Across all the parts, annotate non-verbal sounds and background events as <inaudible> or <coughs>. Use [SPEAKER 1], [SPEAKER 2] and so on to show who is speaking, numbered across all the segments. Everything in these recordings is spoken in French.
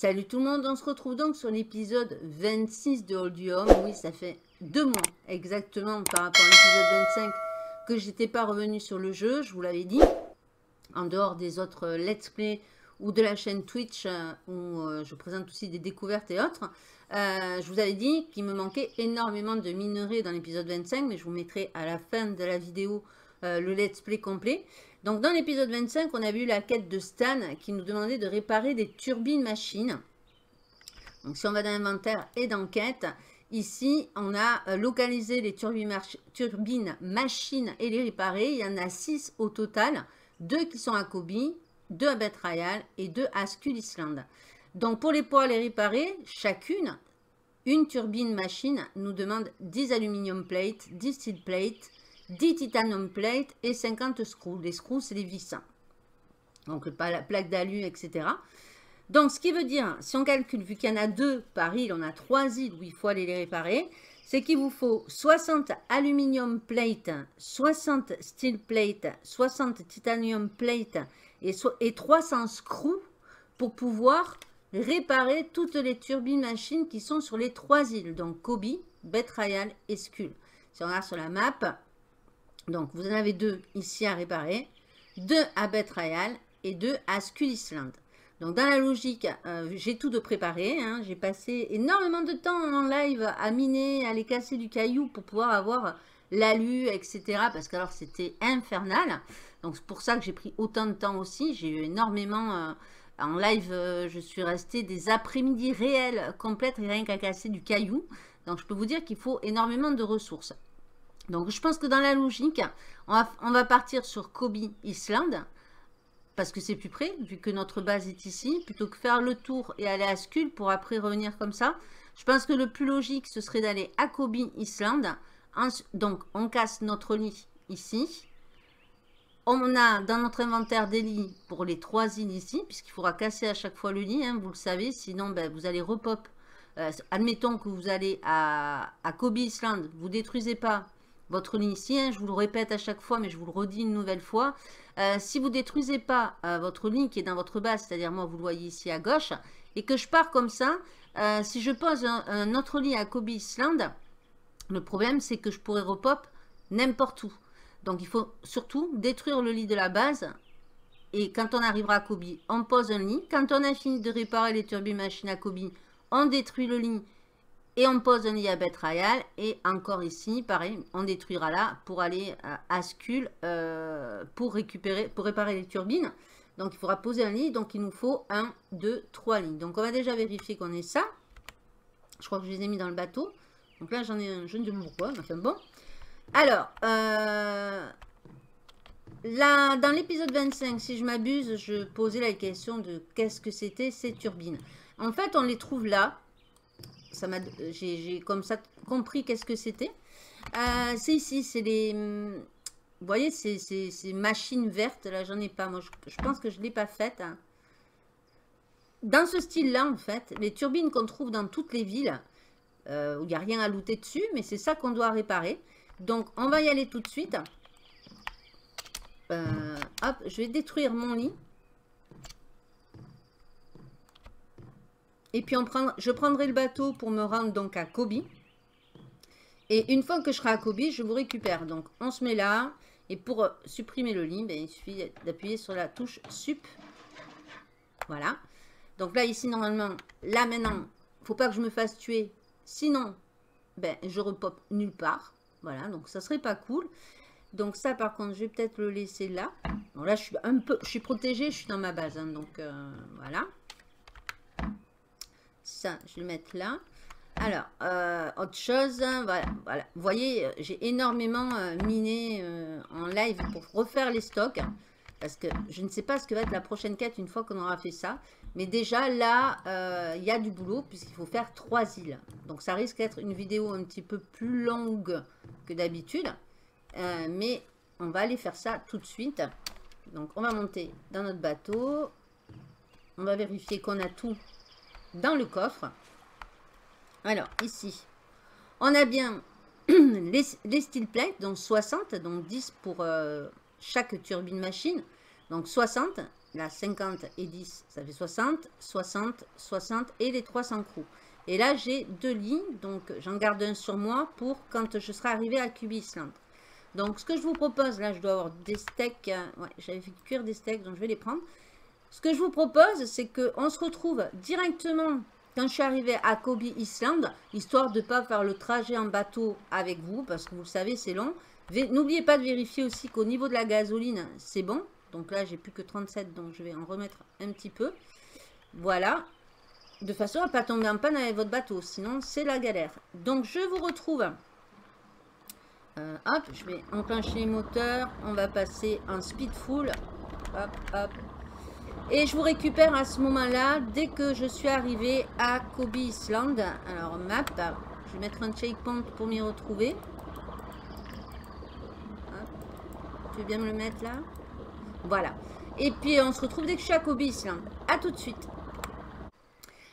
[SPEAKER 1] Salut tout le monde, on se retrouve donc sur l'épisode 26 de Holdium. Oui, ça fait deux mois exactement par rapport à l'épisode 25 que j'étais pas revenu sur le jeu, je vous l'avais dit. En dehors des autres let's play ou de la chaîne Twitch euh, où euh, je présente aussi des découvertes et autres. Euh, je vous avais dit qu'il me manquait énormément de minerais dans l'épisode 25, mais je vous mettrai à la fin de la vidéo le let's play complet. Donc dans l'épisode 25, on a vu la quête de Stan qui nous demandait de réparer des turbines machines. Donc si on va dans l'inventaire et dans ici on a localisé les turbines, machines et les réparer. Il y en a 6 au total, 2 qui sont à Kobe, 2 à Betrayal et 2 à Skull Island. Donc pour les poids les réparer, chacune, une turbine machine nous demande 10 aluminium plate, 10 steel plate, 10 titanium plate et 50 screws. Les screws, c'est les vis. Donc la plaque d'alu, etc. Donc ce qui veut dire, si on calcule, vu qu'il y en a deux par île, on a trois îles où il faut aller les réparer, c'est qu'il vous faut 60 aluminium plate, 60 steel plate, 60 titanium plate et, et 300 screws pour pouvoir réparer toutes les turbines machines qui sont sur les trois îles, donc Kobe, Betrayal et Skull. Si on regarde sur la map, donc vous en avez deux ici à réparer, deux à Betrayal et deux à Skull Island. Donc dans la logique, euh, j'ai tout de préparé. Hein. J'ai passé énormément de temps en live à miner, à aller casser du caillou pour pouvoir avoir l'alu, etc. Parce que alors c'était infernal. Donc c'est pour ça que j'ai pris autant de temps aussi. J'ai eu énormément... Euh, en live, euh, je suis restée des après-midi réels complètes, rien qu'à casser du caillou. Donc je peux vous dire qu'il faut énormément de ressources. Donc je pense que dans la logique, on va, partir sur Kobe Island. Parce que c'est plus près, vu que notre base est ici. Plutôt que faire le tour et aller à Skull pour après revenir comme ça. Je pense que le plus logique, ce serait d'aller à Kobe Island. Donc on casse notre lit ici. On a dans notre inventaire des lits pour les trois îles ici, puisqu'il faudra casser à chaque fois le lit, hein, vous le savez, sinon ben, vous allez repop. Euh, admettons que vous allez à, Kobe Island, vous détruisez pas votre ici, hein, je vous le répète à chaque fois, mais je vous le redis une nouvelle fois. Euh, si vous détruisez pas euh, votre lit qui est dans votre base, c'est-à-dire moi vous le voyez ici à gauche, et que je pars comme ça, si je pose un, un, autre lit à Kobe Island, le problème c'est que je pourrais repop n'importe où. Donc il faut surtout détruire le lit de la base. Et quand on arrivera à Kobe, on pose un lit. Quand on a fini de réparer les turbines machines à Kobe, on détruit le lit et on pose un bête royale. Et encore ici, pareil, on détruira là pour aller à Skull euh, pour récupérer, pour réparer les turbines. Donc il faudra poser un lit. Donc il nous faut un, deux, trois lits. Donc on va déjà vérifier qu'on ait ça. Je crois que je les ai mis dans le bateau. Donc là j'en ai un, je ne sais pas pourquoi. Enfin bon. Alors, euh, là, dans l'épisode 25, si je m'abuse, je posais la question de qu'est-ce que c'était ces turbines. En fait, on les trouve là. J'ai comme ça compris qu'est-ce que c'était. Euh, c'est ici, c'est les... Vous voyez, ces, ces, machines vertes, là, j'en ai pas. Moi, je, pense que je ne l'ai pas faite. Hein. Dans ce style-là, en fait, les turbines qu'on trouve dans toutes les villes, euh, où il n'y a rien à looter dessus, mais c'est ça qu'on doit réparer. Donc, on va y aller tout de suite. Euh, hop, je vais détruire mon lit. Et puis, je prendrai le bateau pour me rendre donc à Kobe. Et une fois que je serai à Kobe, je vous récupère. Donc, on se met là. Et pour supprimer le lit, ben, il suffit d'appuyer sur la touche Sup. Voilà. Donc là, ici, normalement, là, maintenant, faut pas que je me fasse tuer. Sinon, ben, je repop nulle part. Voilà, donc ça serait pas cool. Donc ça, par contre, je vais peut-être le laisser là. Bon, là, je suis un peu, je suis protégée, je suis dans ma base. Hein, donc, euh, voilà. Ça, je vais le mettre là. Alors, euh, autre chose, voilà. Vous voyez, j'ai énormément euh, miné en live pour refaire les stocks. Parce que je ne sais pas ce que va être la prochaine quête une fois qu'on aura fait ça. Mais déjà, là, euh, il y a du boulot puisqu'il faut faire trois îles. Donc, ça risque d'être une vidéo un petit peu plus longue que d'habitude. Euh, mais on va aller faire ça tout de suite. Donc, on va monter dans notre bateau. On va vérifier qu'on a tout dans le coffre. Alors, ici, on a bien <clears throat> les, steel plates, donc 60, donc 10 pour euh, chaque turbine machine. Donc 60. Là, 50 et 10, ça fait 60, 60, 60 et les 300 crous. Et là, j'ai deux lits, donc j'en garde un sur moi pour quand je serai arrivé à Cubisland. Donc, ce que je vous propose, là, je dois avoir des steaks. Ouais, j'avais fait cuire des steaks, donc je vais les prendre. Ce que je vous propose, c'est qu'on se retrouve directement quand je suis arrivé à Kobe Island, histoire de ne pas faire le trajet en bateau avec vous, parce que vous le savez, c'est long. N'oubliez pas de vérifier aussi qu'au niveau de la gasoline, c'est bon. Donc là, j'ai plus que 37, donc je vais en remettre un petit peu. Voilà. De façon à ne pas tomber en panne avec votre bateau, sinon c'est la galère. Donc je vous retrouve. Euh, hop, je vais enclencher les moteurs. On va passer en speed full. Hop, hop. Et je vous récupère à ce moment-là, dès que je suis arrivé à Kobe Island. Alors, map, je vais mettre un checkpoint pour m'y retrouver. Tu veux bien me le mettre là voilà. Et puis, on se retrouve dès que je suis à Kobe Island. A tout de suite.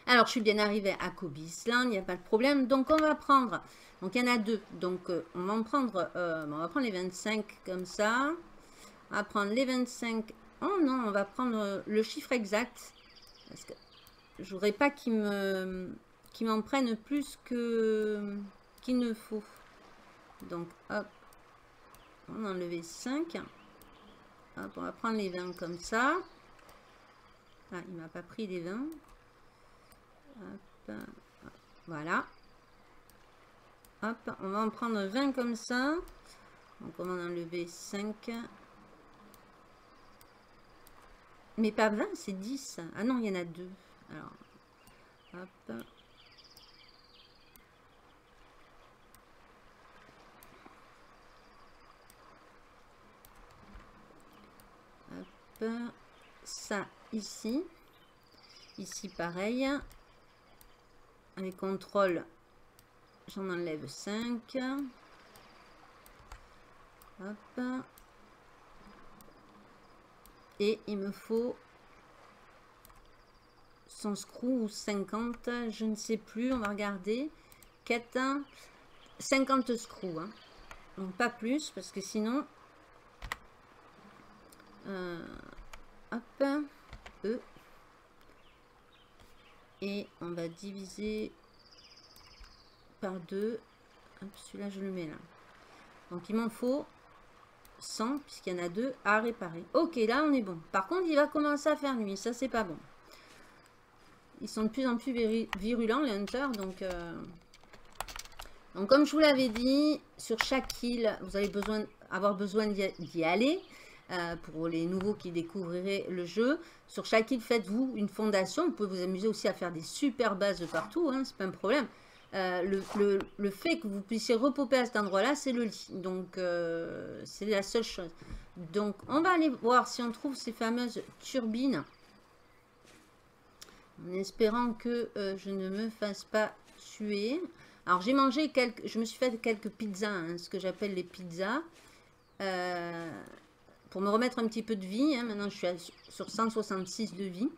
[SPEAKER 1] Alors, je suis bien arrivée à Kobe Island, il n'y a pas de problème. Donc, on va prendre... Donc, il y en a deux. Donc, euh, on va en prendre... Euh, on va prendre les 25 comme ça. On va prendre les 25... Oh non, on va prendre euh, le chiffre exact. Parce que je voudrais pas qu'ils me m'en prennent plus que qu'il ne faut. Donc, hop. On va enlever 5 on va prendre les 20 comme ça. Ah, il m'a pas pris les 20. voilà. Hop, on va en prendre 20 comme ça. Donc on va en enlever 5. Mais pas 20, c'est 10. Ah non, il y en a deux. Alors, hop. ça ici. Ici, pareil. Les contrôles, j'en enlève 5. Hop. Et il me faut 100 screws ou 50, je ne sais plus, on va regarder. 4, 50 screws. Hein. Donc pas plus, parce que sinon, euh, hop, E. Et on va diviser par deux. Celui-là, je le mets là. Donc, il m'en faut 100, puisqu'il y en a deux à réparer. Ok, là, on est bon. Par contre, il va commencer à faire nuit. Ça, c'est pas bon. Ils sont de plus en plus virulents, les hunters. Donc, euh, donc comme je vous l'avais dit, sur chaque île, vous allez besoin, avoir besoin d'y aller. Euh, pour les nouveaux qui découvriraient le jeu. Sur chaque île, faites-vous une fondation. Vous pouvez vous amuser aussi à faire des super bases de partout, hein, c'est pas un problème. Euh, le, fait que vous puissiez repoper à cet endroit-là, c'est le lit. Donc, euh, c'est la seule chose. Donc, on va aller voir si on trouve ces fameuses turbines. En espérant que je ne me fasse pas tuer. Alors, j'ai mangé quelques... Je me suis fait quelques pizzas, hein, ce que j'appelle les pizzas. Euh, pour me remettre un petit peu de vie. Hein, maintenant, je suis sur 166 de vie.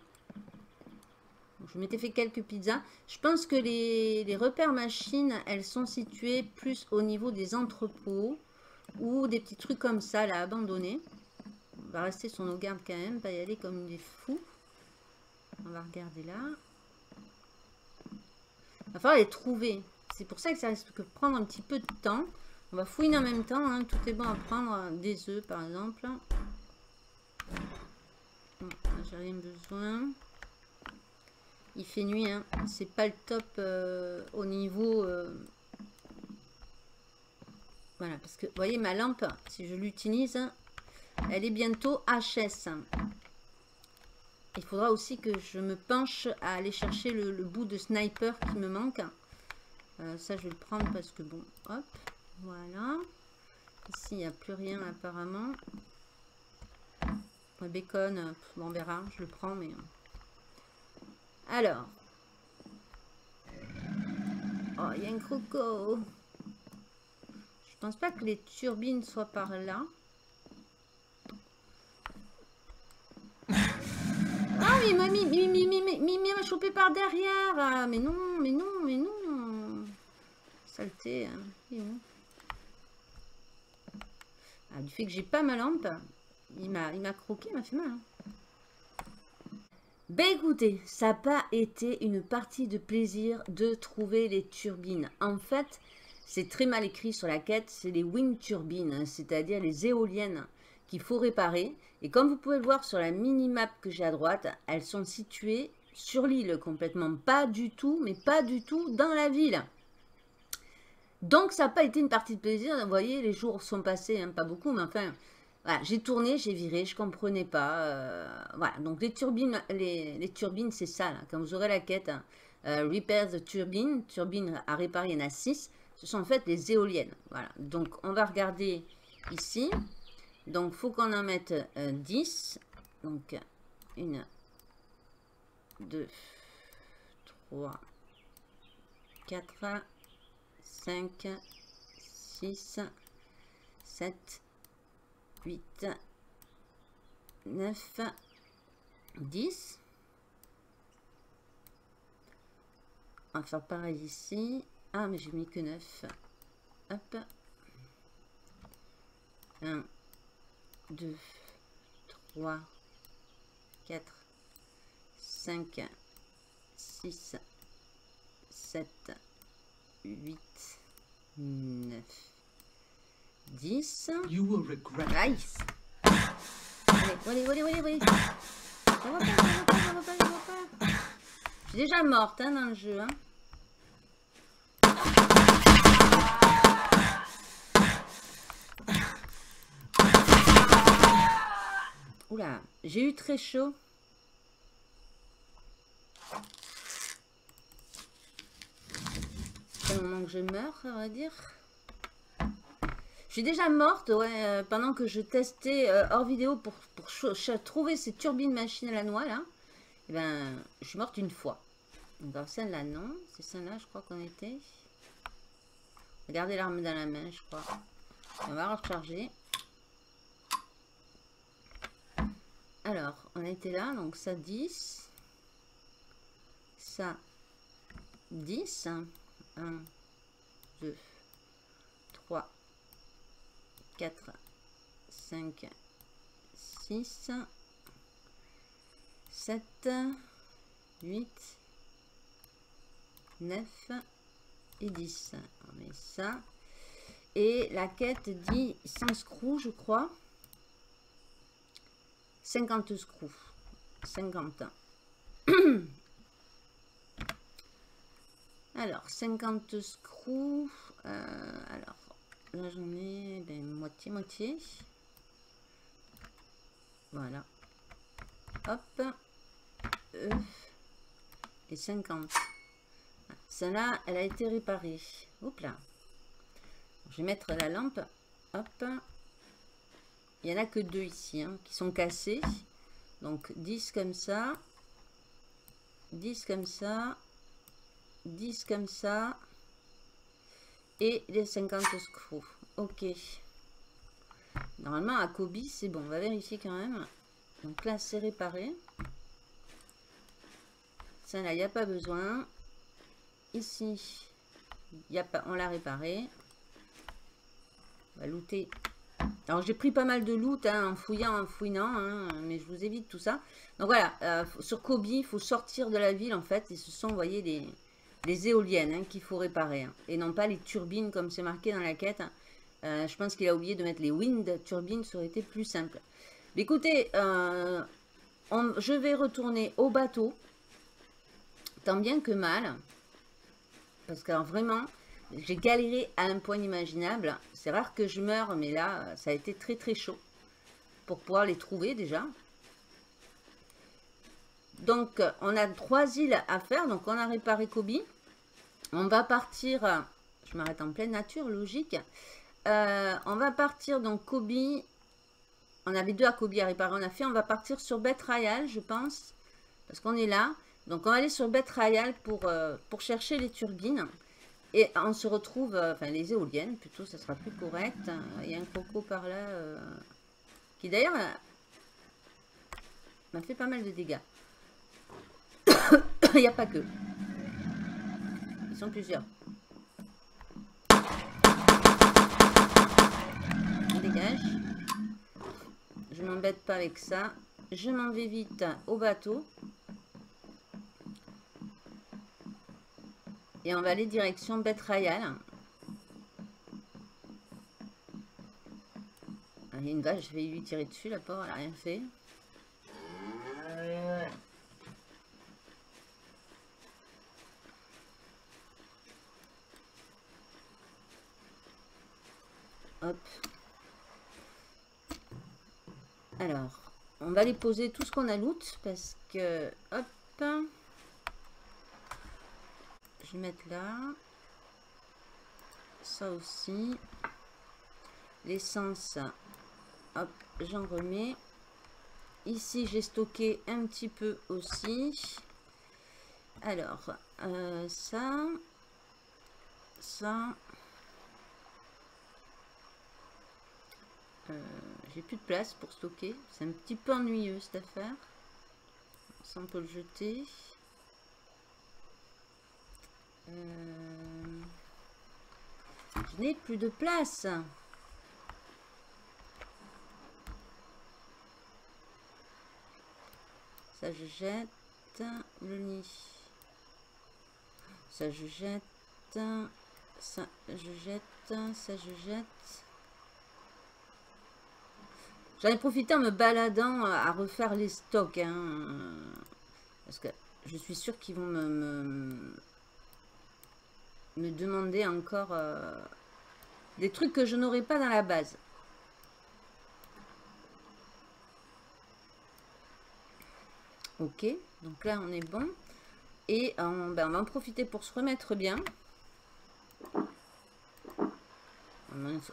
[SPEAKER 1] Je m'étais fait quelques pizzas. Je pense que les, repères machines, elles sont situées plus au niveau des entrepôts ou des petits trucs comme ça, là, abandonnés. On va rester sur nos gardes quand même, pas y aller comme des fous. On va regarder là. Il va falloir les trouver. C'est pour ça que ça risque de prendre un petit peu de temps. On va fouiner en même temps. Hein. Tout est bon à prendre. Des œufs, par exemple. J'ai rien besoin. Il fait nuit. Hein. C'est pas le top euh, au niveau... Euh, voilà, parce que, voyez, ma lampe, si je l'utilise, elle est bientôt HS. Il faudra aussi que je me penche à aller chercher le, bout de sniper qui me manque. Euh, ça, je vais le prendre parce que, bon, hop. Voilà. Ici, il n'y a plus rien apparemment. Bacon, on verra, je le prends, mais... Alors. Oh, il y a un croco. Je pense pas que les turbines soient par là. <laughs> Ah, mais il m'a chopé par derrière. Ah, mais non, mais non, mais non. Saleté. Hein. Ah, du fait que j'ai pas ma lampe, il m'a croqué, il m'a fait mal. Hein. Ben écoutez, ça n'a pas été une partie de plaisir de trouver les turbines. En fait, c'est très mal écrit sur la quête, c'est les wind turbines, c'est-à-dire les éoliennes qu'il faut réparer. Et comme vous pouvez le voir sur la mini-map que j'ai à droite, elles sont situées sur l'île complètement. Pas du tout, mais pas du tout dans la ville. Donc ça n'a pas été une partie de plaisir. Vous voyez, les jours sont passés, hein, pas beaucoup, mais enfin, j'ai tourné, j'ai viré, je comprenais pas. Euh, voilà, donc les turbines, les, turbines, c'est ça, quand vous aurez la quête, hein, euh, repair the turbine, turbine à réparer, il y en a 6. Ce sont en fait les éoliennes. Voilà, donc on va regarder ici. Donc, faut qu'on en mette 10. Euh, donc, une, 2, 3, 4, 5, 6, 7, 8, 9, 10. On va faire pareil ici. Ah, mais j'ai mis que 9. Hop. 1, 2, 3, 4, 5, 6, 7, 8, 9, 10. You will regret nice. Allez, allez, allez, allez. Je suis déjà morte hein, dans le jeu. Hein. Oula, j'ai eu très chaud. C'est le moment que je meurs, on va dire. Je suis déjà morte, ouais, euh, pendant que je testais euh, hors vidéo pour, trouver ces turbines machines à la noix, là. Et eh ben, je suis morte une fois. Celle-là, non. C'est celle-là, je crois qu'on était. Regardez l'arme dans la main, je crois. On va recharger. Alors, on était là, donc ça 10. Ça 10. 1, 2, 3, 4, 5, 6, 7, 8, 9 et 10. On met ça. Et la quête dit sans screw, je crois. 50 screws. 50. <coughs> alors, 50 screws. Euh, alors, là j'en ai ben, moitié-moitié. Voilà. Hop. E. Et 50. Celle-là, elle a été réparée. Hop là. Je vais mettre la lampe. Hop. Il n'y en a que deux ici hein, qui sont cassés. Donc 10 comme ça. 10 comme ça. 10 comme ça. Et les 50 screws. Ok. Normalement à Kobe c'est bon. On va vérifier quand même. Donc là c'est réparé. Ça là il n'y a pas besoin. Ici, y pas, on l'a réparé. On va looter alors j'ai pris pas mal de loot hein, en fouillant, en fouillant, hein, mais je vous évite tout ça. Donc voilà, euh, sur Kobe, il faut sortir de la ville en fait. Et ce sont, vous voyez, les, éoliennes hein, qu'il faut réparer. et non pas les turbines comme c'est marqué dans la quête. Euh, je pense qu'il a oublié de mettre les wind turbines, ça aurait été plus simple. Écoutez, euh, je vais retourner au bateau. Tant bien que mal. Parce que vraiment, j'ai galéré à un point inimaginable. C'est rare que je meure, mais là, ça a été très très chaud pour pouvoir les trouver déjà. Donc, on a trois îles à faire. Donc, on a réparé Kobe. On va partir... Je m'arrête en pleine nature, logique. Euh, on va partir, donc, Kobe. On avait deux à Kobe à réparer. On a fait, on va partir sur Beth Royal, je pense. Parce qu'on est là. Donc, on va aller sur pour, euh, pour chercher les turbines. Et on se retrouve, euh, enfin les éoliennes plutôt, ça sera plus correct. Il y a un coco par là qui d'ailleurs m'a fait pas mal de dégâts. <coughs> Il n'y a pas que. Ils sont plusieurs. On dégage. Je m'embête pas avec ça. Je m'en vais vite au bateau. Et on va aller direction Betrayal. Ah, il y a une vache, je vais lui tirer dessus, la pauvre, elle n'a rien fait. Alors, on va les poser tout ce qu'on a loot parce que, hop, je vais mettre là, ça aussi, l'essence, hop, j'en remets. Ici, j'ai stocké un petit peu aussi. Alors, euh, ça, ça, j'ai plus de place pour stocker. C'est un petit peu ennuyeux cette affaire. Ça, on peut le jeter. Euh, je n'ai plus de place. Ça, je jette le nid. Ça, je jette. Ça, je jette. Ça, je jette. J'en ai profité en me baladant à refaire les stocks. Hein. parce que je suis sûre qu'ils vont me, demander encore euh, des trucs que je n'aurais pas dans la base. Ok, donc là on est bon. Et on, ben, on va en profiter pour se remettre bien.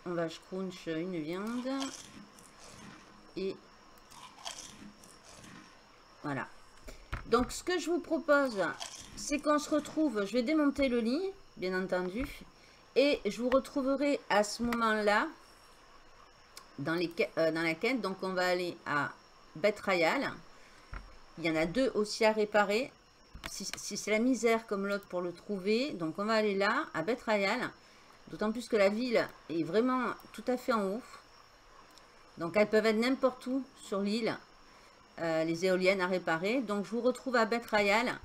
[SPEAKER 1] On va scrunch une viande. Voilà. Donc ce que je vous propose, c'est qu'on se retrouve, je vais démonter le lit, bien entendu. Et je vous retrouverai à ce moment-là dans, euh, dans la quête. Donc on va aller à Bête Royale. Il y en a deux aussi à réparer. Si, c'est la misère comme l'autre pour le trouver. Donc on va aller là, à Bête Royale. D'autant plus que la ville est vraiment tout à fait en haut. Donc elles peuvent être n'importe où sur l'île. Euh, les éoliennes à réparer. Donc je vous retrouve à Bête Royale.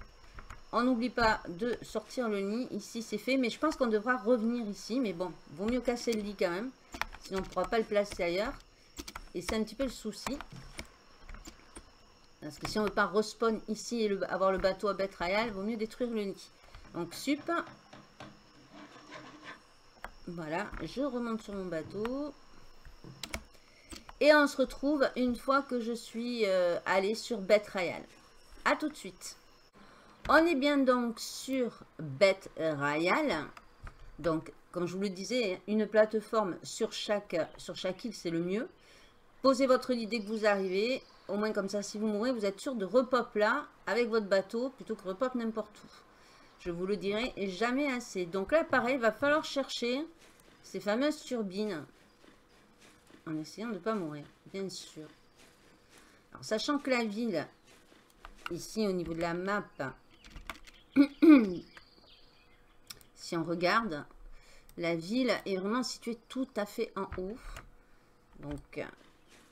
[SPEAKER 1] On n'oublie pas de sortir le nid. Ici c'est fait. Mais je pense qu'on devra revenir ici. Mais bon, vaut mieux casser le lit quand même. Sinon on ne pourra pas le placer ailleurs. Et c'est un petit peu le souci. Parce que si on ne veut pas respawn ici et avoir le bateau à bête royale, vaut mieux détruire le nid. Donc, sup. Voilà, je remonte sur mon bateau. Et on se retrouve une fois que je suis euh, allée sur bête royale. A tout de suite. On est bien donc sur bête royale. Donc, comme je vous le disais, une plateforme sur chaque, sur chaque île, c'est le mieux. Posez votre lit dès que vous arrivez. Au moins comme ça, si vous mourrez, vous êtes sûr de repop là, avec votre bateau, plutôt que repop n'importe où. Je vous le dirai jamais assez. Donc là, pareil, il va falloir chercher ces fameuses turbines. En essayant de ne pas mourir, bien sûr. Alors, sachant que la ville, ici au niveau de la map, <clears throat> si on regarde, la ville est vraiment située tout à fait en haut. Donc,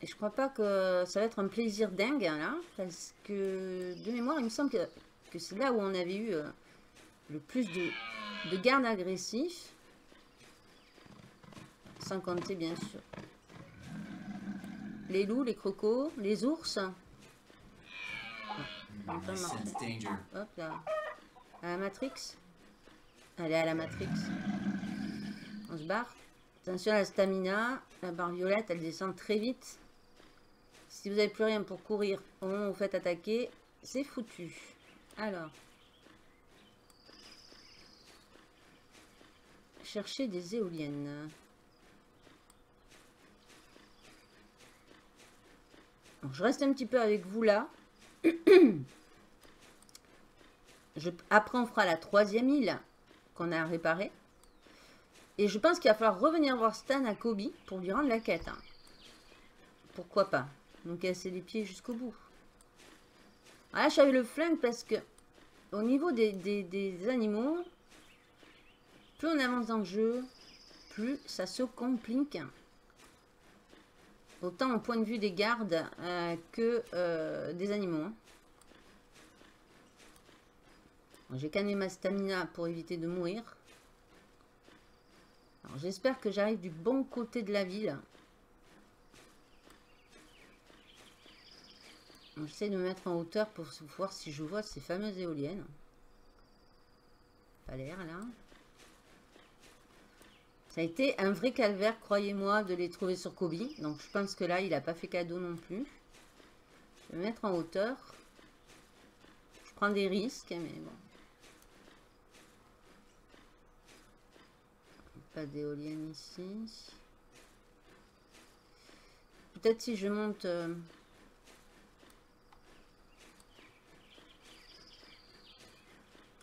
[SPEAKER 1] et je crois pas que ça va être un plaisir dingue, là. Parce que, de mémoire, il me semble que, c'est là où on avait eu euh, le plus de, de gardes agressifs. Sans compter, bien sûr. Les loups, les crocos, les ours. Hop là. À la Matrix. Allez, à la Matrix. On se barre. Attention à la stamina. La barre violette, elle descend très vite. Si vous n'avez plus rien pour courir au moment où vous faites attaquer, c'est foutu. Alors. Chercher des éoliennes. Je reste un petit peu avec vous là. <clears throat> Après, on fera la troisième île qu'on a réparée. Et je pense qu'il va falloir revenir voir Stan à Kobe pour lui rendre la quête. Hein. Pourquoi pas donc casser les pieds jusqu'au bout. Ah, j'avais le flingue parce que au niveau des, des, animaux, plus on avance dans le jeu, plus ça se complique. Autant au point de vue des gardes euh, que euh, des animaux. Hein. J'ai canné ma stamina pour éviter de mourir. J'espère que j'arrive du bon côté de la ville. J'essaie de me mettre en hauteur pour voir si je vois ces fameuses éoliennes. Pas l'air là. A été un vrai calvaire, croyez-moi, de les trouver sur Kobe. Donc je pense que là, il n'a pas fait cadeau non plus. Je vais me mettre en hauteur. Je prends des risques, mais bon. Pas d'éoliennes ici. Peut-être si je monte... Euh,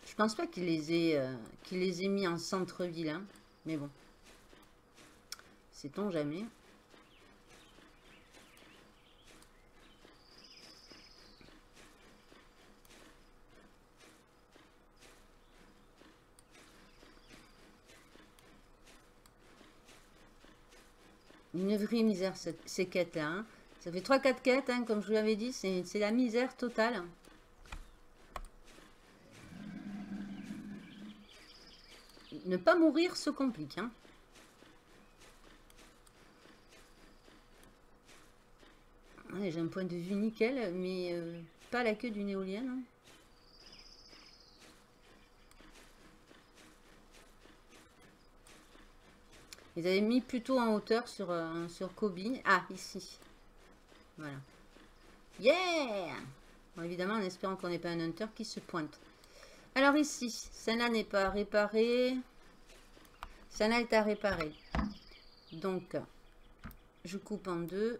[SPEAKER 1] je pense pas qu'il les ait euh, les ait mis en centre-ville, hein. mais bon. Sait-on jamais Une vraie misère, ces quêtes-là. Hein. Ça fait 3-4 quêtes, hein, comme je vous l'avais dit. C'est la misère totale. Ne pas mourir se complique. Hein. J'ai un point de vue nickel, mais euh, pas la queue d'une éolienne. Hein. Ils avaient mis plutôt en hauteur sur, euh, sur Kobe. Ah, ici. Voilà. Yeah Évidemment, en espérant qu'on n'ait pas un hunter qui se pointe. Alors ici, celle-là n'est pas réparée. Celle-là est à réparer. Donc, je coupe en deux.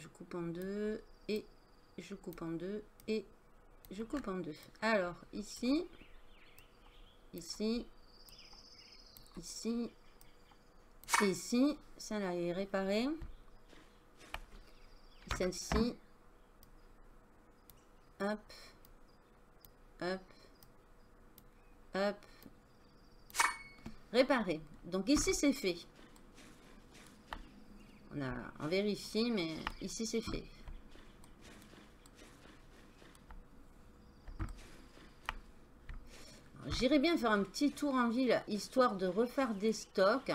[SPEAKER 1] Je coupe en deux. Et je coupe en deux. Et je coupe en deux. Alors, ici. Ici. Ici. Et ici, celle-là est réparée. Celle-ci. Hop. Hop. Hop. Réparé. Donc ici, c'est fait. On, a, on vérifie, mais ici, c'est fait. J'irai bien faire un petit tour en ville, histoire de refaire des stocks.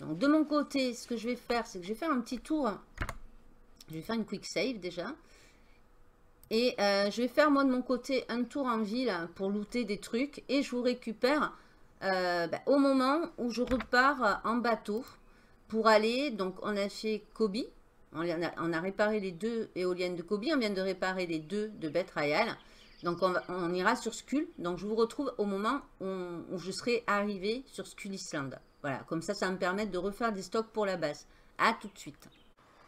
[SPEAKER 1] Donc de mon côté, ce que je vais faire, c'est que je vais faire un petit tour. Je vais faire une quick save déjà. Et euh, je vais faire moi de mon côté un tour en ville pour looter des trucs. Et je vous récupère euh, bah, au moment où je repars en bateau pour aller. Donc on a fait Kobe. On a, réparé les deux éoliennes de Kobe. On vient de réparer les deux de Beth Royal. Donc on, ira sur Skull. Donc je vous retrouve au moment où, où je serai arrivé sur Skull Island. Voilà, comme ça, ça va me permettre de refaire des stocks pour la base. A tout de suite.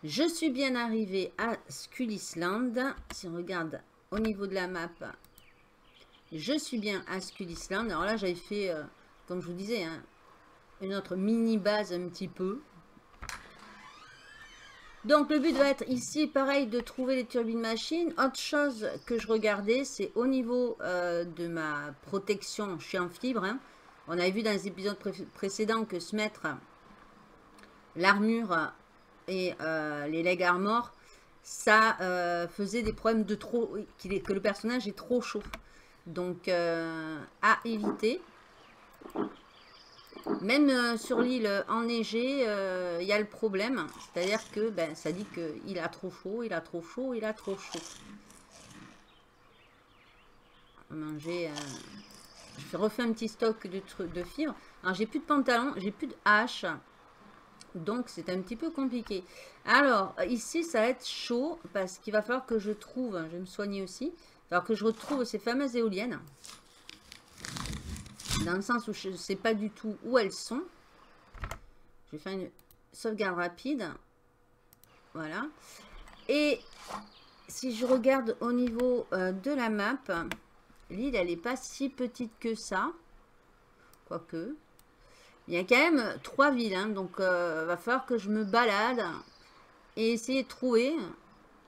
[SPEAKER 1] Je suis bien arrivé à Skull Island. Si on regarde au niveau de la map, je suis bien à Skull Island. Alors là, j'avais fait, euh, comme je vous disais, hein, une autre mini base un petit peu. Donc le but va être ici, pareil, de trouver les turbines machines. Autre chose que je regardais, c'est au niveau euh, de ma protection, je suis en fibre. Hein. On avait vu dans les épisodes précédents que se mettre l'armure et euh, les legs armor, ça euh, faisait des problèmes de trop, que le personnage est trop chaud. Donc, à éviter. Même sur l'île enneigée, il y a le problème. C'est-à-dire que ben, ça dit qu'il a trop chaud, il a trop chaud, il a trop chaud. Manger je refais un petit stock de, de fibres. Alors, j'ai plus de pantalon, j'ai plus de hache. Donc, c'est un petit peu compliqué. Alors, ici, ça va être chaud parce qu'il va falloir que je trouve, je vais me soigner aussi, alors que je retrouve ces fameuses éoliennes. Dans le sens où je ne sais pas du tout où elles sont. Je vais faire une sauvegarde rapide. Voilà. Et si je regarde au niveau euh, de la map, L'île, elle n'est pas si petite que ça. Quoique. Il y a quand même trois villes. Hein, donc, il euh, va falloir que je me balade et essayer de trouver,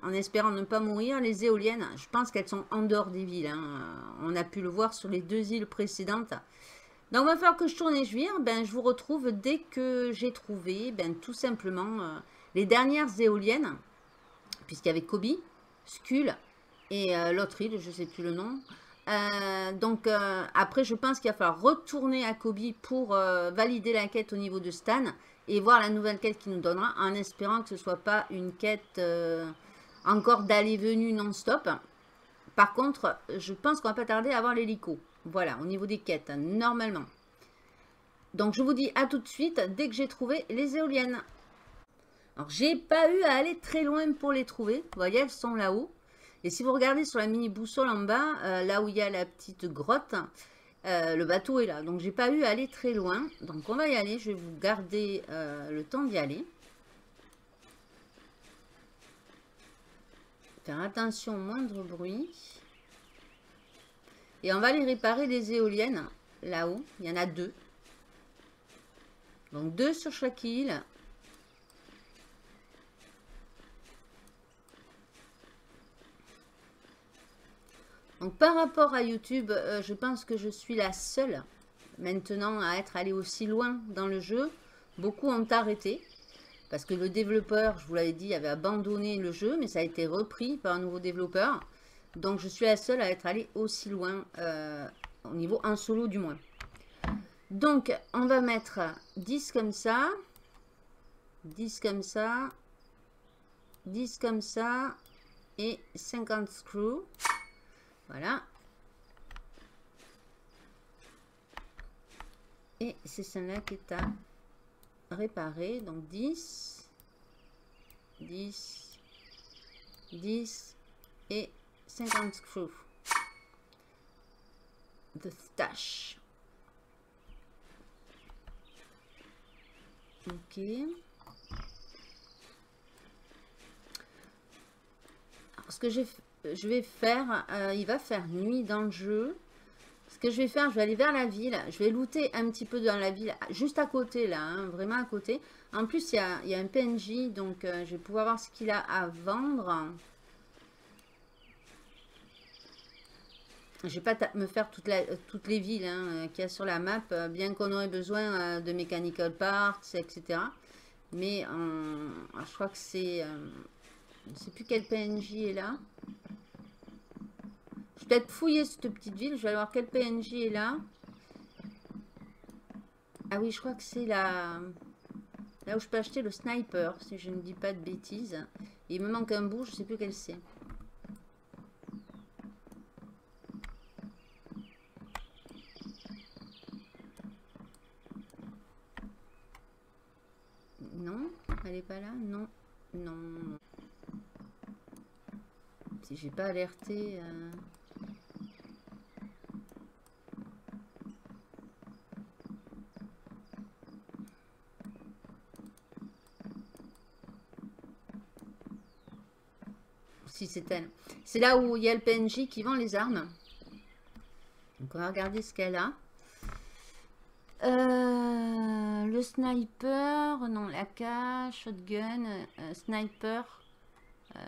[SPEAKER 1] en espérant ne pas mourir, les éoliennes. Je pense qu'elles sont en dehors des villes. Hein. On a pu le voir sur les deux îles précédentes. Donc, il va falloir que je tourne et je viens. Ben, je vous retrouve dès que j'ai trouvé, ben, tout simplement, euh, les dernières éoliennes. Puisqu'il y avait Kobe, Skull Et l'autre île, je ne sais plus le nom. donc après, je pense qu'il va falloir retourner à Kobe pour valider la quête au niveau de Stan et voir la nouvelle quête qu'il nous donnera en espérant que ce ne soit pas une quête encore d'aller-venue non-stop. Par contre, je pense qu'on va pas tarder à avoir l'hélico. Voilà, au niveau des quêtes, normalement. Donc, je vous dis à tout de suite dès que j'ai trouvé les éoliennes. Alors, j'ai pas eu à aller très loin pour les trouver. Vous voyez, elles sont là-haut. Et si vous regardez sur la mini boussole en bas, euh, là où il y a la petite grotte, euh, le bateau est là. Donc, j'ai pas eu à aller très loin. Donc, on va y aller. Je vais vous garder euh, le temps d'y aller. Faire attention au moindre bruit. Et on va aller réparer les éoliennes là-haut. Il y en a deux. Donc deux sur chaque île. Donc par rapport à YouTube, euh, je pense que je suis la seule maintenant à être allée aussi loin dans le jeu. Beaucoup ont arrêté. Parce que le développeur, je vous l'avais dit, avait abandonné le jeu, mais ça a été repris par un nouveau développeur. Donc je suis la seule à être allée aussi loin, euh, au niveau en solo du moins. Donc on va mettre 10 comme ça, 10 comme ça, 10 comme ça, et 50 screws. Voilà. Et c'est celle-là qui est à réparer. Donc 10, 10, 10 et 50 screws. The stash. Ok. Alors, ce que je vais faire, euh, il va faire nuit dans le jeu que je vais faire, je vais aller vers la ville. Je vais looter un petit peu dans la ville, juste à côté là, hein, vraiment à côté. En plus, il y a, un PNJ, donc euh, je vais pouvoir voir ce qu'il a à vendre. Je vais pas me faire toutes les villes hein, euh, qu'il y a sur la map, euh, bien qu'on aurait besoin de mechanical parts, etc. Mais je crois que c'est... je ne sais plus quel PNJ est là peut-être fouiller cette petite ville. Je vais voir quel PNJ est là. Ah oui, je crois que c'est la... Là où je peux acheter le sniper, si je ne dis pas de bêtises. il me manque un bout, je ne sais plus quel c'est. Non Elle est pas là Non. Non. Si j'ai pas alerté... Euh, c'est elle. C'est là où il y a le PNJ qui vend les armes. Donc on va regarder ce qu'elle a. Euh, le sniper, non, la AK, shotgun, euh, sniper. Euh,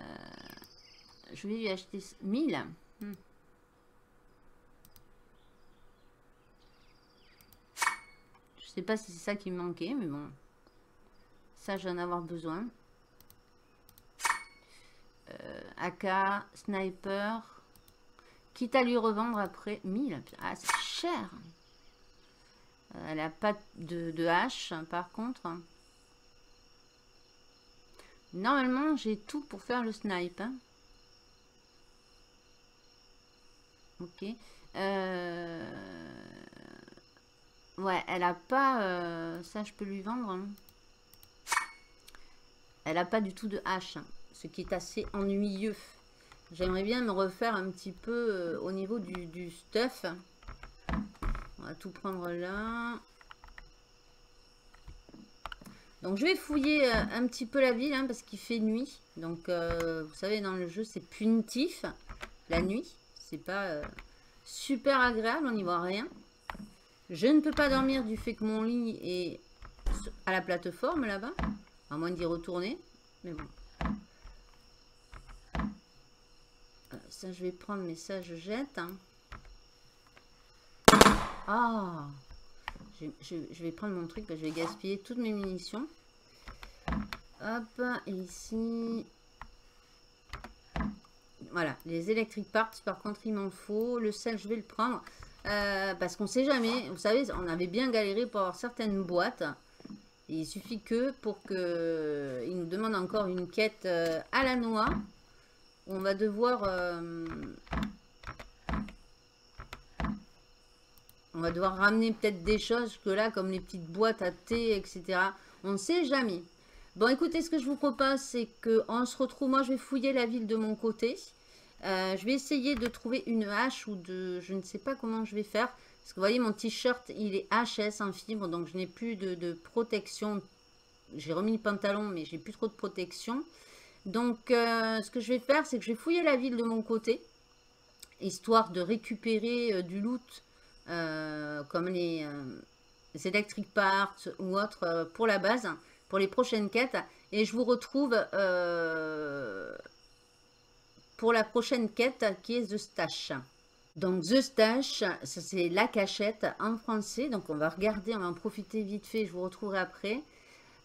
[SPEAKER 1] je vais lui acheter 1000. Hmm. Je sais pas si c'est ça qui me manquait, mais bon. Ça, je vais en avoir besoin. Euh, AK, sniper. Quitte à lui revendre après 1000. Ah, c'est cher. Euh, elle a pas de, de hache, par contre. Normalement, j'ai tout pour faire le snipe. Hein. Ok. Euh, ouais, elle a pas... ça, je peux lui vendre. Hein. Elle a pas du tout de hache. Hein ce qui est assez ennuyeux. J'aimerais bien me refaire un petit peu euh, au niveau du, stuff. On va tout prendre là. Donc je vais fouiller euh, un petit peu la ville hein, parce qu'il fait nuit. Donc euh, vous savez dans le jeu c'est punitif la nuit. C'est pas super agréable, on n'y voit rien. Je ne peux pas dormir du fait que mon lit est à la plateforme là-bas. À moins d'y retourner. Mais bon. Je vais prendre, mais ça, je jette. Hein. Ah je, vais prendre mon truc, je vais gaspiller toutes mes munitions. Hop, et ici... Voilà, les electric parts, par contre, il m'en faut. Le sel, je vais le prendre. Euh, parce qu'on sait jamais. Vous savez, on avait bien galéré pour avoir certaines boîtes. il suffit que pour que il nous demande encore une quête euh, à la noix. On va devoir... Euh, on va devoir ramener peut-être des choses que là, comme les petites boîtes à thé, etc. On ne sait jamais. Bon, écoutez, ce que je vous propose, c'est qu'on se retrouve. Moi, je vais fouiller la ville de mon côté. Euh, je vais essayer de trouver une hache ou de... Je ne sais pas comment je vais faire. Parce que vous voyez, mon t-shirt, il est HS en fibre. Donc, je n'ai plus de, protection. J'ai remis le pantalon, mais j'ai plus trop de protection. Donc, euh, ce que je vais faire, c'est que je vais fouiller la ville de mon côté. Histoire de récupérer euh, du loot. comme les, les electric parts ou autres pour la base pour les prochaines quêtes. Et je vous retrouve euh, pour la prochaine quête qui est The Stash. Donc The Stash, c'est la cachette en français. Donc on va regarder, on va en profiter vite fait, je vous retrouverai après.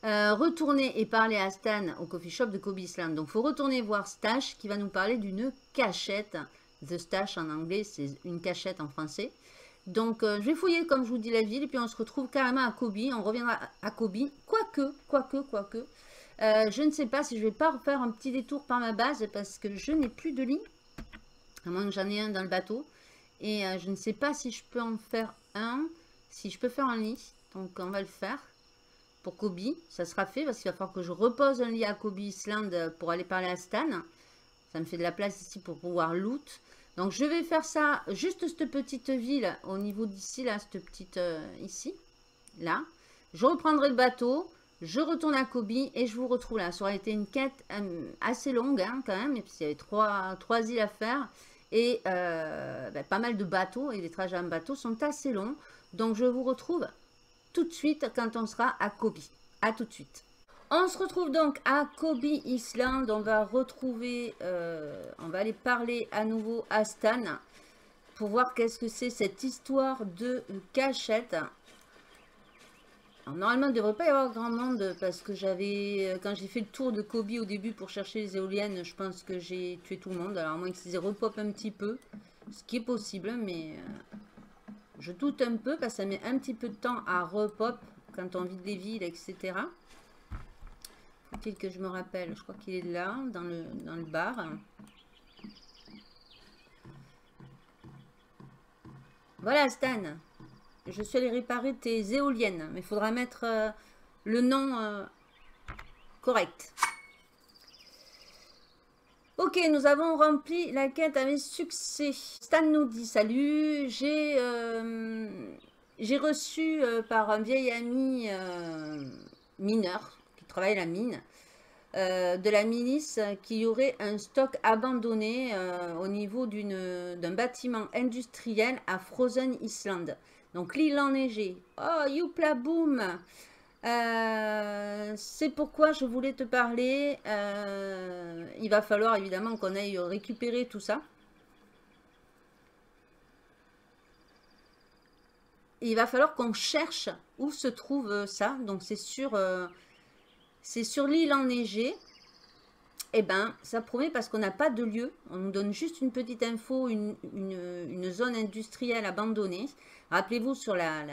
[SPEAKER 1] Euh, retourner et parler à Stan au coffee shop de Kobe Island. Donc, il faut retourner voir Stash qui va nous parler d'une cachette. The Stash en anglais, c'est une cachette en français. Donc, euh, je vais fouiller, comme je vous dis, la ville. Et puis, on se retrouve carrément à Kobe. On reviendra à Kobe. Quoique, quoique, quoique. Euh, je ne sais pas si je vais pas refaire un petit détour par ma base. Parce que je n'ai plus de lit. À moins que j'en ai un dans le bateau. Et je ne sais pas si je peux en faire un. Si je peux faire un lit. Donc, on va le faire. Pour Kobe. Ça sera fait. Parce qu'il va falloir que je repose un lit à Kobe Island pour aller parler à Stan. Ça me fait de la place ici pour pouvoir loot. Donc, je vais faire ça, juste cette petite ville, au niveau d'ici, là, cette petite, euh, ici, là. Je reprendrai le bateau, je retourne à Kobe et je vous retrouve là. Ça aurait été une quête euh, assez longue, hein, quand même, et puis il y avait trois, trois îles à faire. Et euh, ben, pas mal de bateaux, et les trajets en bateau sont assez longs. Donc, je vous retrouve tout de suite quand on sera à Kobe. À tout de suite. On se retrouve donc à Kobe Island. On va retrouver, euh, on va aller parler à nouveau à Stan pour voir qu'est-ce que c'est cette histoire de cachette. normalement, il ne devrait pas y avoir grand monde parce que j'avais, euh, quand j'ai fait le tour de Kobe au début pour chercher les éoliennes, je pense que j'ai tué tout le monde. Alors, à moins qu'ils repop un petit peu, ce qui est possible, mais euh, je doute un peu parce que ça met un petit peu de temps à repop quand on vide les villes, etc. Faut-il que je me rappelle? Je crois qu'il est là, dans le, dans le bar. Voilà, Stan. Je suis allé réparer tes éoliennes. Mais il faudra mettre euh, le nom euh, correct. Ok, nous avons rempli la quête avec succès. Stan nous dit salut. J'ai euh, reçu par un vieil ami mineur travaille la mine, euh, de la milice qui aurait un stock abandonné euh, au niveau d'un bâtiment industriel à Frozen Island. Donc l'île enneigée. Oh, youpla boum euh, C'est pourquoi je voulais te parler. il va falloir évidemment qu'on aille récupérer tout ça. il va falloir qu'on cherche où se trouve ça. Donc c'est sûr c'est sur l'île enneigée. Eh bien, ça promet parce qu'on n'a pas de lieu. On nous donne juste une petite info, une, zone industrielle abandonnée. Rappelez-vous, sur, la,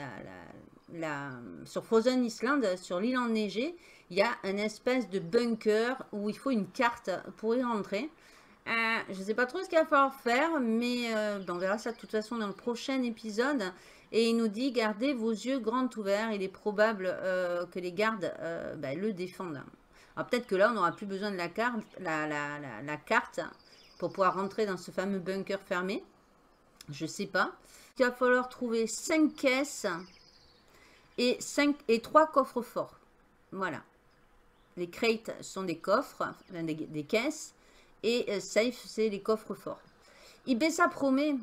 [SPEAKER 1] sur Frozen Island, sur l'île enneigée, il y a un espèce de bunker où il faut une carte pour y rentrer. Euh, je ne sais pas trop ce qu'il va falloir faire, mais euh, on verra ça de toute façon dans le prochain épisode. Et il nous dit, gardez vos yeux grands ouverts. Il est probable euh, que les gardes ben, le défendent. Alors peut-être que là, on n'aura plus besoin de la carte, la, carte pour pouvoir rentrer dans ce fameux bunker fermé. Je ne sais pas. Il va falloir trouver 5 caisses et, 5, et 3 coffres forts. Voilà. Les crates sont des coffres, des, caisses. Et euh, safe, c'est les coffres forts. ça promet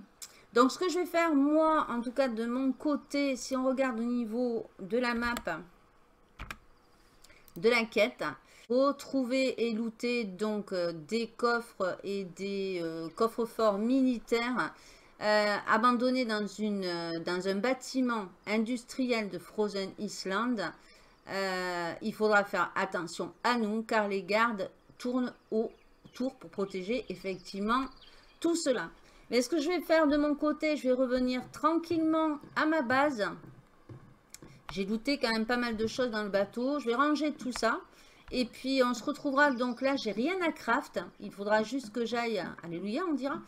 [SPEAKER 1] donc, ce que je vais faire, moi, en tout cas de mon côté, si on regarde au niveau de la map, de la quête, retrouver et looter donc euh, des coffres et des euh, coffres forts militaires euh, abandonnés dans, une, dans un bâtiment industriel de Frozen Island. il faudra faire attention à nous car les gardes tournent au tour pour protéger effectivement tout cela. Mais ce que je vais faire de mon côté, je vais revenir tranquillement à ma base. J'ai douté quand même pas mal de choses dans le bateau. Je vais ranger tout ça. Et puis, on se retrouvera. Donc là, j'ai rien à craft. Il faudra juste que j'aille... Alléluia, on dira.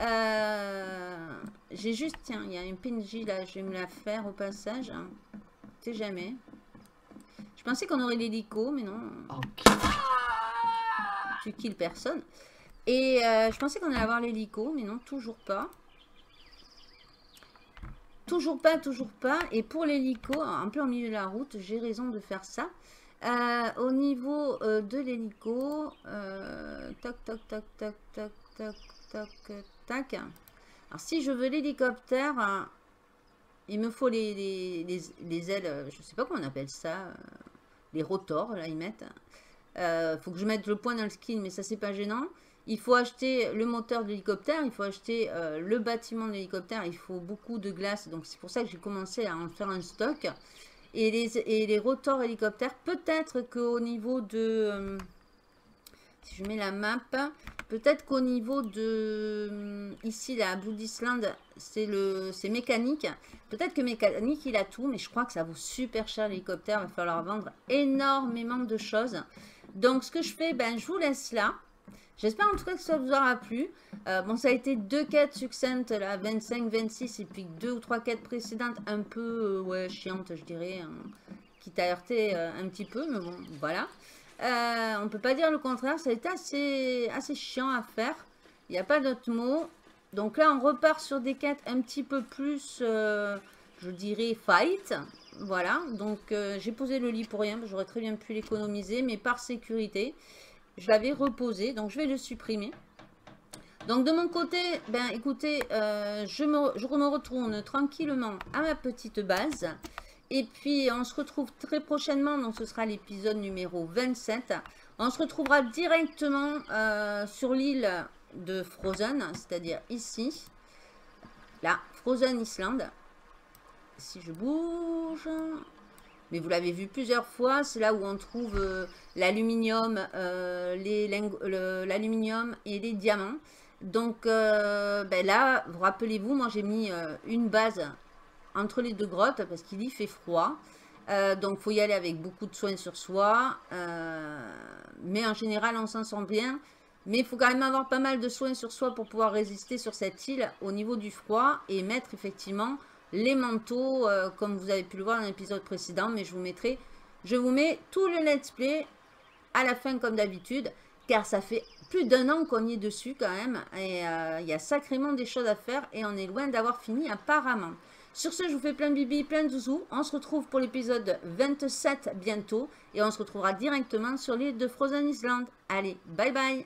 [SPEAKER 1] Euh, j'ai juste... Tiens, il y a une PNJ là. Je vais me la faire au passage. C'est jamais. Je pensais qu'on aurait l'hélico, mais non. Tu kills personne. Et euh, je pensais qu'on allait avoir l'hélico, mais non, toujours pas. Toujours pas, toujours pas. Et pour l'hélico, un peu en milieu de la route, j'ai raison de faire ça. Euh, au niveau euh, de l'hélico, tac, tac, tac, tac, tac, tac, tac, tac. Alors, si je veux l'hélicoptère, il me faut les, les, les, ailes, je sais pas comment on appelle ça, les rotors, là, ils mettent. Il faut que je mette le point dans le skin, mais ça, c'est pas gênant. Il faut acheter le moteur de l'hélicoptère, il faut acheter euh, le bâtiment de l'hélicoptère, il faut beaucoup de glace. Donc c'est pour ça que j'ai commencé à en faire un stock. Et les, rotors hélicoptères, peut-être qu'au niveau de... Euh, si je mets la map, peut-être qu'au niveau de... Euh, ici, la Blue Island, c'est mécanique. Peut-être que mécanique, il a tout, mais je crois que ça vaut super cher l'hélicoptère. Il va falloir vendre énormément de choses. Donc ce que je fais, ben, je vous laisse là. J'espère en tout cas que ça vous aura plu. Euh, bon, ça a été deux quêtes succinctes, là, 25, 26, et puis deux ou trois quêtes précédentes un peu, euh, chiantes, je dirais, hein, qui t'a heurté euh, un petit peu, mais bon, voilà. on peut pas dire le contraire, ça a été assez, assez chiant à faire. Il n'y a pas d'autre mot. Donc là, on repart sur des quêtes un petit peu plus, je dirais, fight. Voilà, donc j'ai posé le lit pour rien, j'aurais très bien pu l'économiser, mais par sécurité je l'avais reposé, donc je vais le supprimer. Donc de mon côté, ben écoutez, euh, je, me, retourne tranquillement à ma petite base. Et puis on se retrouve très prochainement, donc ce sera l'épisode numéro 27. On se retrouvera directement euh, sur l'île de Frozen, c'est-à-dire ici. Là, Frozen Island. Si je bouge, mais vous l'avez vu plusieurs fois, c'est là où on trouve euh, l'aluminium, euh, l'aluminium et les diamants. Donc euh, ben là, vous rappelez-vous, moi j'ai mis une base entre les deux grottes parce qu'il y fait froid. donc il faut y aller avec beaucoup de soins sur soi. mais en général, on s'en sent bien. Mais il faut quand même avoir pas mal de soins sur soi pour pouvoir résister sur cette île au niveau du froid et mettre effectivement les manteaux, euh, comme vous avez pu le voir dans l'épisode précédent, mais je vous mettrai, je vous mets tout le let's play à la fin comme d'habitude, car ça fait plus d'un an qu'on y est dessus quand même, et euh, il y a sacrément des choses à faire, et on est loin d'avoir fini apparemment. Sur ce, je vous fais plein bibi, plein de zouzous. On se retrouve pour l'épisode 27 bientôt. Et on se retrouvera directement sur l'île de Frozen Island. Allez, bye bye